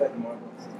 tight. Make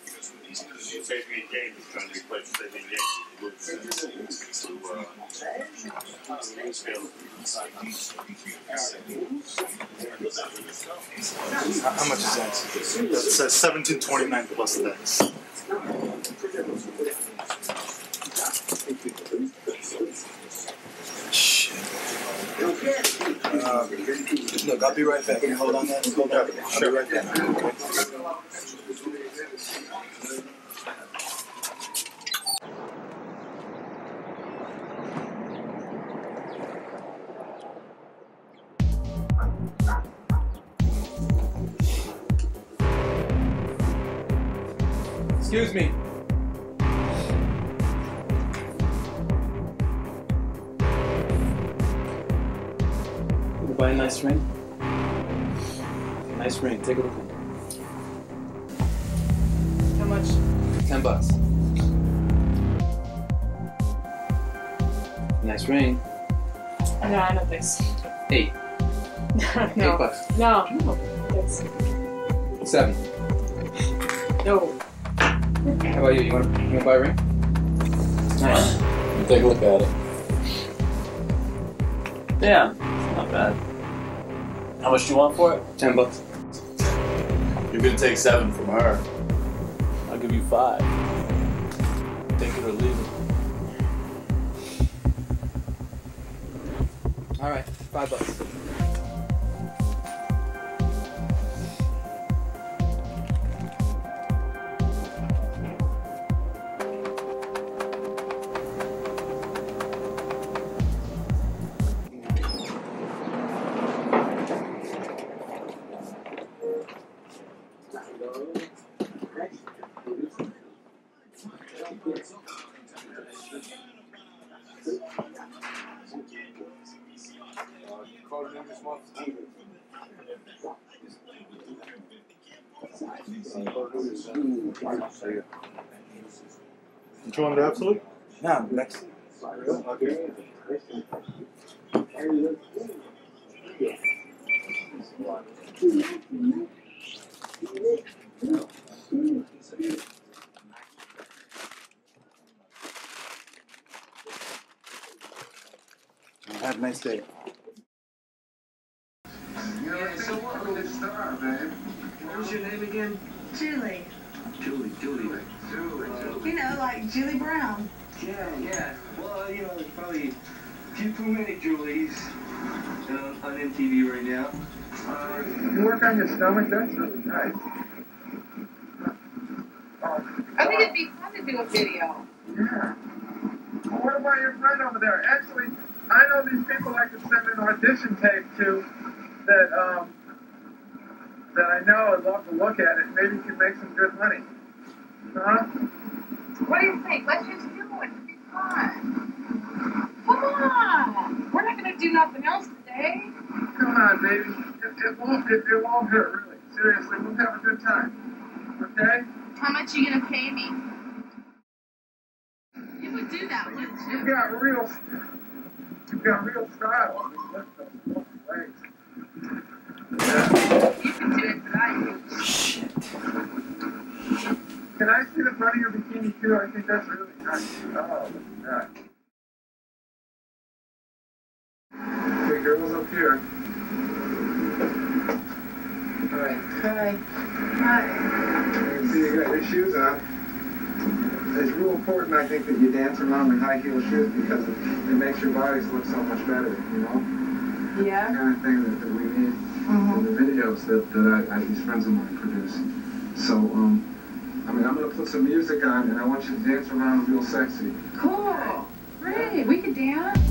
Sabian James is trying to replace Sabian James with uh, How, how much is that? That says seventeen twenty nine plus tax. Shit. Uh, look, I'll be right back. Can you hold on that? Hold on. I'll be right back. Excuse me. You buy a nice ring? Nice ring. Take a look. How much? Ten bucks. Nice ring. No, I don't think so. Eight. Eight no. bucks. No, no. That's, Seven. no. How about you? You want to you wanna buy a ring? Nice. Take a look at it. Yeah, not bad. How much do you want for it? Ten bucks. You're gonna take seven from her. I'll give you five. Take it or leave it. All right. Five bucks. Which one, the Absolut? Nah, next. Have a nice day. You know, it's so cool to star, babe. What was your name again? Julie. Julie, Julie. Julie, Julie. You know, like Julie Brown. Yeah, yeah. Well, you know, there's probably too, too many Julies uh, on MTV right now. Uh, you work on your stomach, that's really nice. I think it'd be fun to do a video. Yeah. Well, what about your friend over there? Actually, I know these people I could send an audition tape to that, um, that I know would love to look at it. Maybe you can make some good money. Huh? What do you think? Let's just do it. Be fun. Come on. We're not gonna do nothing else today. Come on, baby. It, it won't. It, it won't hurt, really. Seriously, we'll have a good time. Okay? How much you gonna pay me? You would do that, wouldn't You've you? got real. You've got real style. I mean, look those legs. Yeah. You can do it, but I do. Shit. Can I see the front of your bikini too? I think that's really nice. Oh, look at. Okay, girls up here. Alright. Hi. Hi. I see you got your shoes on. It's real important, I think, that you dance around in high heel shoes because it, it makes your bodies look so much better, you know? Yeah? kind of thing that, that we need in the videos that, that I, I, these friends of mine produce. So, um, I mean, I'm gonna put some music on and I want you to dance around real sexy. Cool. Great. We could dance.